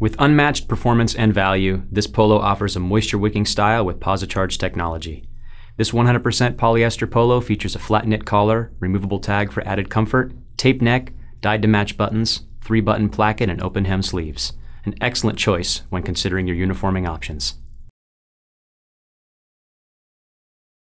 With unmatched performance and value, this polo offers a moisture wicking style with PosiCharge technology. This 100% polyester polo features a flat knit collar, removable tag for added comfort, tape neck, dyed to match buttons, three button placket, and open hem sleeves. An excellent choice when considering your uniforming options.